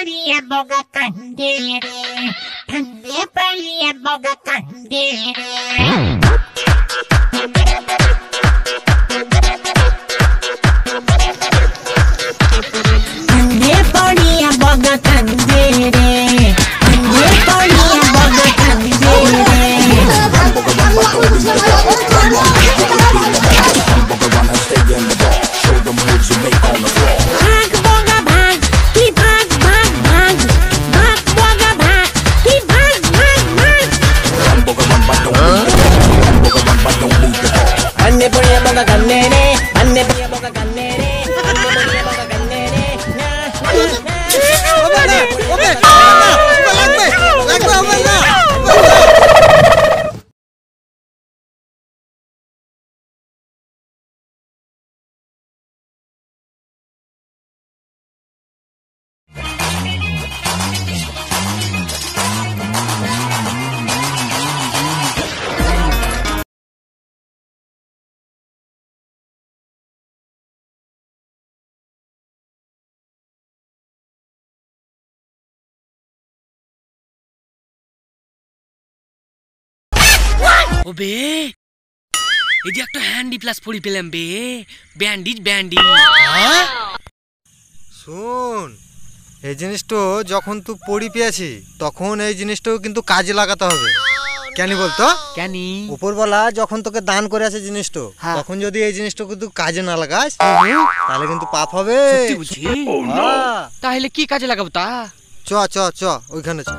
பழிய முக கண்டேரே தன்னை பழிய முக கண்டேரே தன்னை பழிய முக கண்டேரே ওবে এই যে একটা হ্যান্ডি প্লাস পরি পেলাম বে। ব্যান্ডিজ ব্যান্ডিজ শুন এই জিনিসটা যখন তুই পড়ি পেয়েছি তখন এই জিনিসটাও কিন্তু কাজে লাগাতে হবে। কেন বলতো? কেনি উপরবেলা যখন তোকে দান করে আছে জিনিসটা হ্যাঁ। তখন যদি এই জিনিসটা কিন্তু কাজে না লাগাস তাহলে কিন্তু পাপ হবে। হ্যাঁ। তাহলে কি কাজে লাগাবো তা? চ চ চ ওইখানে চ।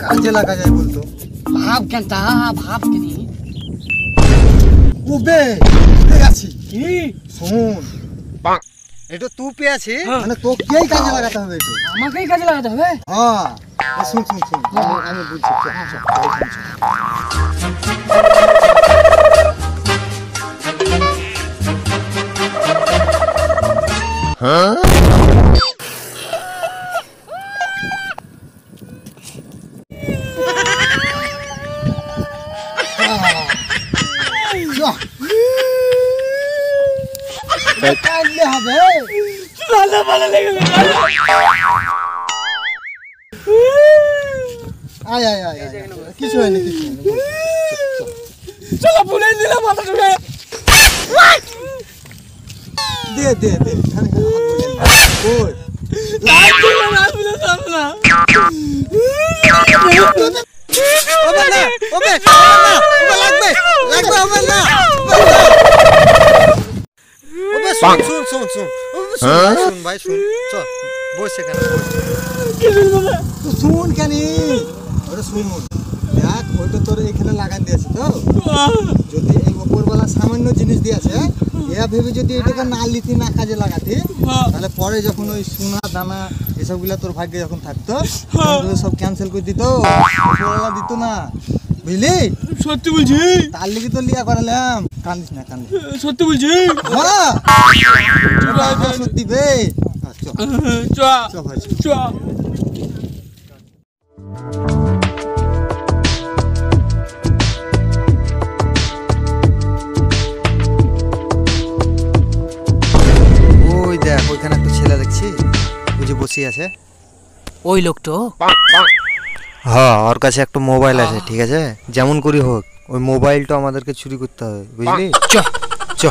কাজে লাগা যায় বলতো। ভাব কেন তা? ভাব কেনি? উবে উবে আছি? কি? শুন এটা তুই পেয়েছি মানে তোকেই কাজে লাগাতে হবে এটা আমাকেই কাজে লাগাতে হবে? হ্যাঁ। শুন শুন শুন। আমি- আমি কাটলে হবে আয় আয় আয় আয়, আয়। কিছু হয়নি কিছু হয়নি বল। চলো ভুলে দিলাম মাথা ঢুকে দে দে দে এখানে হাত বুলিয়ে নে। ওই ওবে না ওবে না ওবে লাগবে লাগবে ওবে না ওবে শুন শুন শুন শুন ওবে শুন ভাই, শুন ভাই শুন চল বস এখানে বস। তো শুন কেন ওরে শুন দেখ ওইটা তোর এখানে লাগান দিয়েছে তো? যদি এই উপরবেলা সামান্য জিনিস দিয়েছে এরা ভেবে যদি এটাকে না লিতি না কাজে লাগাতি তাহলে পরে যখন ওই সোনা দানা এসবগুলা তোর ভাগ্যে যখন থাকতো সব ক্যান্সেল করে দিত দিত না। বুঝলি? সত্যি বলছি? তার লিগে তো লিয়া করালাম। কান্দিস না কান্দিস সত্যি বলছি? হ্যাঁ সত্যি বে। হ্যাঁ, চ। চ চ। দেখছি বুঝি বসে আছে। ওই লোকটো? হ্যাঁ ওর কাছে একটা মোবাইল আছে ঠিক আছে? যেমন করি হোক ওই মোবাইলটা আমাদেরকে চুরি করতে হবে বুঝলি? চ। চ।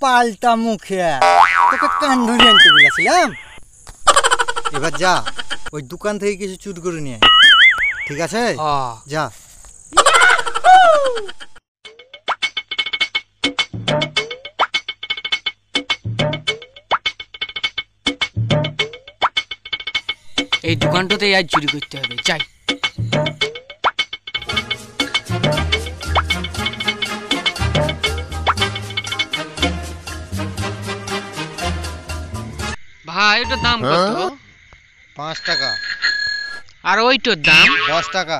পাল্টা মুখে। তোকে বলেছিলাম। এবার যা ওই দোকান থেকে কিছু চুট করে ঠিক আছে? যা। এই দোকানটাতে আজ চুরি করতে হবে চাই ভাই ওটার দাম কত? পাঁচ টাকা। আর ওইটার দাম? দশ টাকা।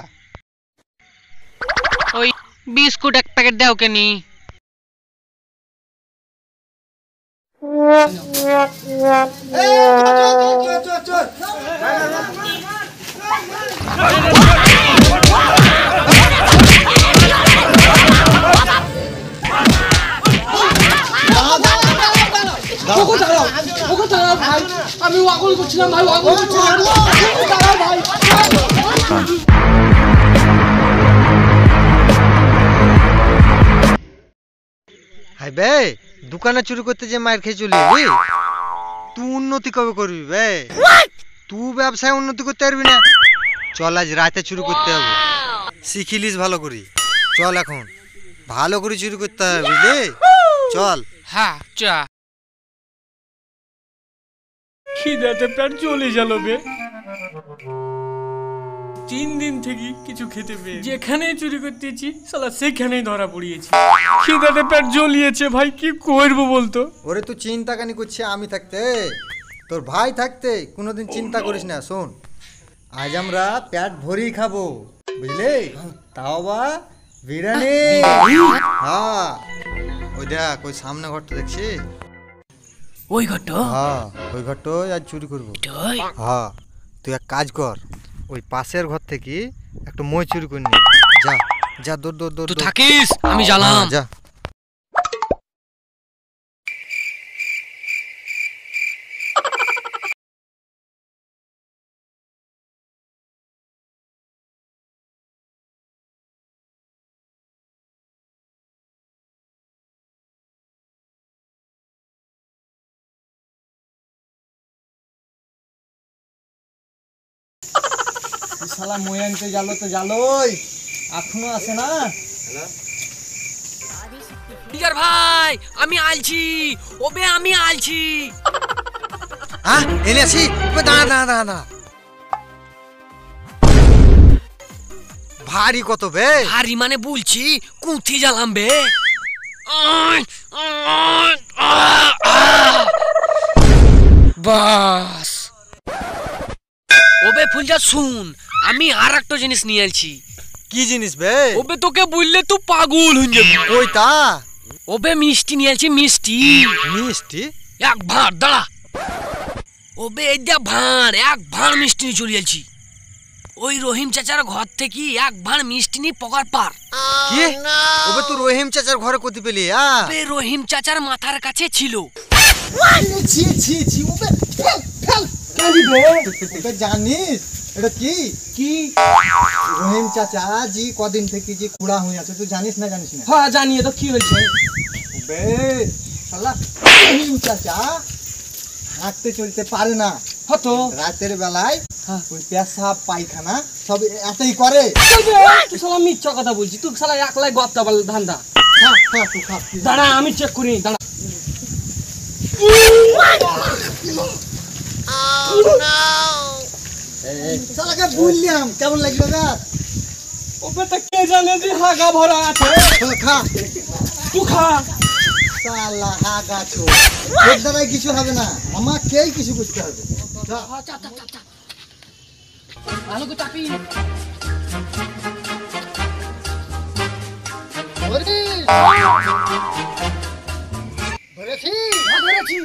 ওই বিস্কুট এক প্যাকেট দাও কেনি। হাই বে দোকানে চুরি করতে যে মার খেয়ে চলে এলি তুই উন্নতি কবে করবি বে? তুই ব্যবসায় উন্নতি করতে পারবি না। চল আজ রাতে চুরি করতে হবে। শিখিলিস ভালো করি। চল এখন। ভালো করে চুরি করতে হবে বুঝলি চল। হ্যাঁ চা। খিদাতে প্রাণ চলে গেল বে। তিন দিন থেকে কিছু খেতে পেয়ে যেখানে চুরি করতেছি সালা সেখানেই ধরা পড়িয়েছি। খিদাতে পেট জ্বলিয়েছে ভাই কি করব বলতো? ওরে তুই চিন্তা কানি করছে আমি থাকতে? তোর ভাই থাকতে? কোনোদিন চিন্তা করিস না শোন। আজ আমরা পেট ভরেই খাব বুঝলি? তাও বা বিরিয়ানি? হ্যাঁ। ওই দেখ ওই সামনে ঘরটা দেখছি ওই ঘরটা? হ্যাঁ ওই ঘরটাই আজ চুরি করব। হ্যাঁ তুই এক কাজ কর ওই পাশের ঘর থেকে একটা মই চুরি করে নি যা যা দৌড় দৌড় দৌড় থাকিস আমি জানলাম জ্বালাম। যা। শালা মই আনতে গেল তো জালোই এখনও আসে না? ভাই আমি আলছি। ওবে আমি আলছি। হ্যাঁ এনে আসি ওই দাঁড়া দাঁড়া দাঁড়া দাঁড়া। ভারী কত বে? হারি মানে বলছি কুথি জ্বালাম বে। বাস। ওবে ফুলজা শুন আমি আর একটা জিনিস নিয়ে আলছি কি জিনিস বে? ওবে তোকে বললে তুই পাগল হয়ে যাবি। ওই তা? ওবে মিষ্টি নিয়ে আলছি মিষ্টি। মিষ্টি? এক ভাঁড় দাঁড়া। ওবে এই যা ভাঁড় এক ভাঁড় মিষ্টি নিয়ে চলে যাচ্ছি ওই রহিম চাচার ঘর থেকে এক ভাঁড় মিষ্টি নিয়ে পকার পার। কি? ওবে তুই রহিম চাচার ঘরে কোথায় পেলি আ? ওবে রহিম চাচার মাথার কাছে ছিল। ছি ছি ছি ওবে ফেল ফেল। বে জানিস? এটা কি? কি? রহিম চাচা জি কদিন থেকে যে কুড়া হয়ে আছে তুই জানিস না জানিস না? হ্যাঁ জানিয়ে তো কি হয়েছে? বে শালা রহিম চাচা হাঁটতে চলতে পারে না। হতো রাতের বেলায় ওই পেশাব পায়খানা সব এতই করে। তুই শালা মিথ্যা কথা বলছি তুই শালা একলাই গপ্তা বল ধান্দা। দাঁড়া আমি চেক করি দাঁড়া। শালাকে বললাম কেমন লাগল গা? ওপরে তো কে জানে যে হাগা ভরা আছে? খা। তুই খা। শালা হাগা ছো। এর দ্বারাই কিছু হবে না। আমাকেই কিছু করতে হবে। ভালো করে চাপি ধরেছি থাকিস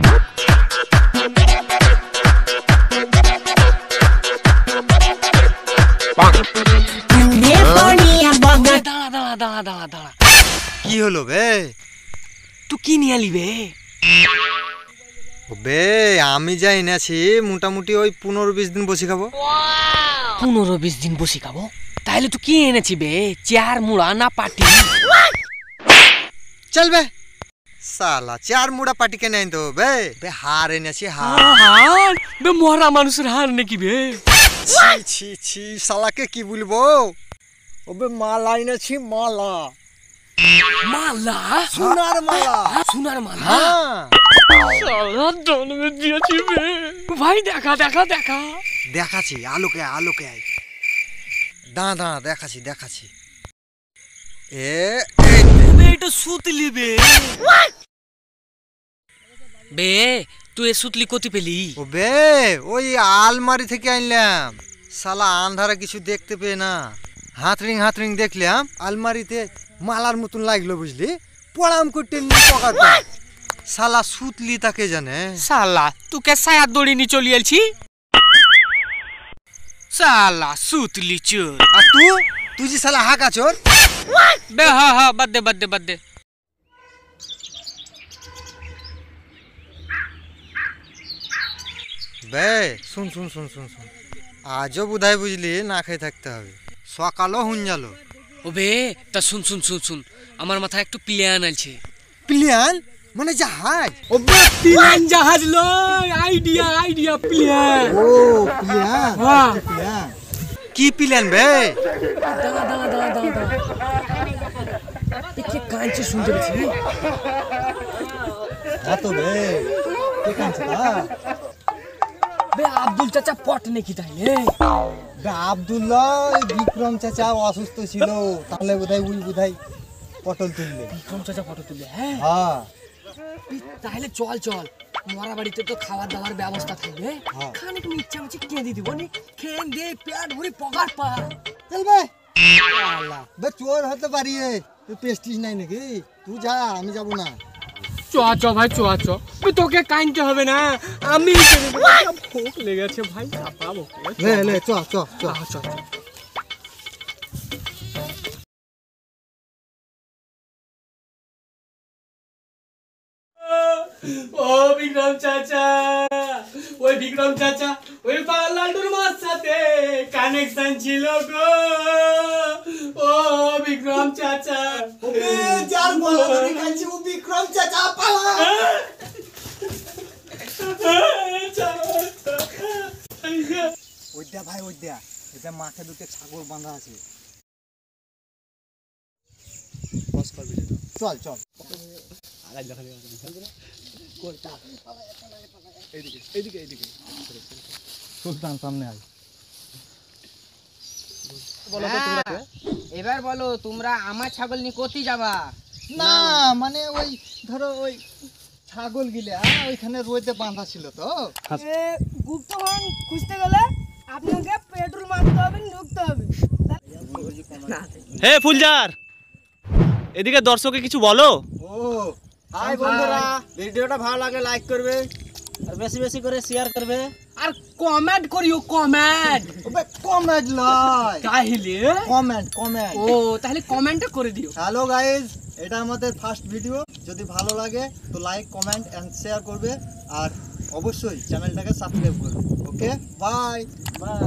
হলো বে। তুই কি নিয়ে আলি বে? বে আমি যা এনেছি মোটামুটি ওই পনেরো বিশ দিন বসে খাব। পনেরো বিশ দিন বসে খাব? তাহলে তুই কি এনেছি বে? চেয়ার মুড়া না পাটি? চল বে। সালা চার মুড়া পাটি কেনে আনতে হবে বে? বে হার এনেছি হার হার বে মরা মানুষের হার নাকি বে? ছি ছি ছি শালাকে কি বলব? ওবে মালা এনেছি মালা। মালা? সোনার মালা সোনার মালা হ্যাঁ। সালা জন্মে দিয়েছি বে ভাই দেখা দেখা দেখা। দেখাচ্ছি আলোকে আলোকে আয়। দাঁড়া দাঁড়া দেখাচ্ছি দেখাচ্ছি। এ এটা সুতলি বে। বে তুই এ সুতলি কতি পেলি? ও বে ওই আলমারি থেকে আনলাম। শালা আন্ধারে কিছু দেখতে পেয়ে না। হাতরিং হাতরিং দেখলাম আলমারিতে মালার মতন লাগল বুঝলি? পড়াম করতে শালা সুতলি তাকে জানে। সালা তোকে সায়া দড়ি নি চলি আলছি সালা সুতলি চোর। আর তুই তুই যে শালা হাঁকা চোর। বে হা হা বাদ দে বাদ দে বাদ দে। বে শুন শুন শুন শুন শুন। আজও বোধহয় বুঝলি না খেয়ে থাকতে হবে। সকালও হুন জালো ও বে তা শুন শুন শুন শুন। আমার মাথায় একটু প্ল্যান আছে প্লিয়ান মানে জাহাজ? ও বে প্ল্যান জাহাজ লয় আইডিয়া আইডিয়া প্ল্যান ও প্লিয়ান হ্যাঁ। প্লিয়ান কি প্লিয়ান বে? দাঁড়া দাঁড়া দাঁড়া দাঁড়া দাঁড়া। কে কাঁদছে শুনতে পেয়েছি হ্যাঁ? তো বে। কে তা? বে আব্দুল চাচা পট নাকি তাইলে বে আব্দুল্লাহ ওই বিক্রম চাচা অসুস্থ ছিল তাহলে বোধহয় উই বোধহয় পটল তুললে বিক্রম চাচা ফটো তুলে হ্যাঁ হ্যাঁ তাহলে চল চল মরা বাড়িতে তো খাওয়ার দাওয়ার ব্যবস্থা থাকবে হ্যাঁ। খানিক ইচ্ছা হচ্ছে কেঁদে দিব নি খেন দে পেট ভরে পগার পা চল বে আল্লাহ বে চোর হতে পারি এ। তুই পেস্টিস নাই নাকি তুই যা আমি যাব না চ চ ভাই চ চ তোকে কাইনতে হবে না। আমি ভোক লেগেছে ভাই লে লে চ চ চ। চ ও বিক্রম চাচা। ওই বিক্রম চাচা ওই পাড়া লালটুর মার সাথে কানেকশন ছিল গো। ও বিক্রম চাচা। ওকে যার বলা ধরে খাচ্ছি ও বিক্রম চাচা পালা। ওইটা ভাই ওইটা এটা মাঠে দুটো ছাগল বাঁধা আছে। চল চল। সুলতান সামনে আয়। হ্যাঁ, এবার বলো তোমরা আমার ছাগল নিয়ে কোথায় যাবা? না মানে ওই ধরো ওই ছাগল গিলা ওইখানে রোদে বাঁধা ছিল তো। গুপ্তধন খুঁজতে গেলে আপনাকে পেট্রোল মারতে হবে ঢুকতে হবে। হে ফুলজার এদিকে দর্শকে কিছু বলো। ও হাই বন্ধুরা। ভিডিওটা ভালো লাগলে লাইক করবে আর বেশি বেশি করে শেয়ার করবে। আর কমেন্ট করিও কমেন্ট ওবে কমেন্ট লাই তাহলে? কমেন্ট কমেন্ট ও তাহলে কমেন্টটা করে দিও। হ্যালো গাইজ এটা আমাদের ফার্স্ট ভিডিও যদি ভালো লাগে তো লাইক কমেন্ট এন্ড শেয়ার করবে। আর অবশ্যই চ্যানেলটাকে সাবস্ক্রাইব করবে। Okay bye bye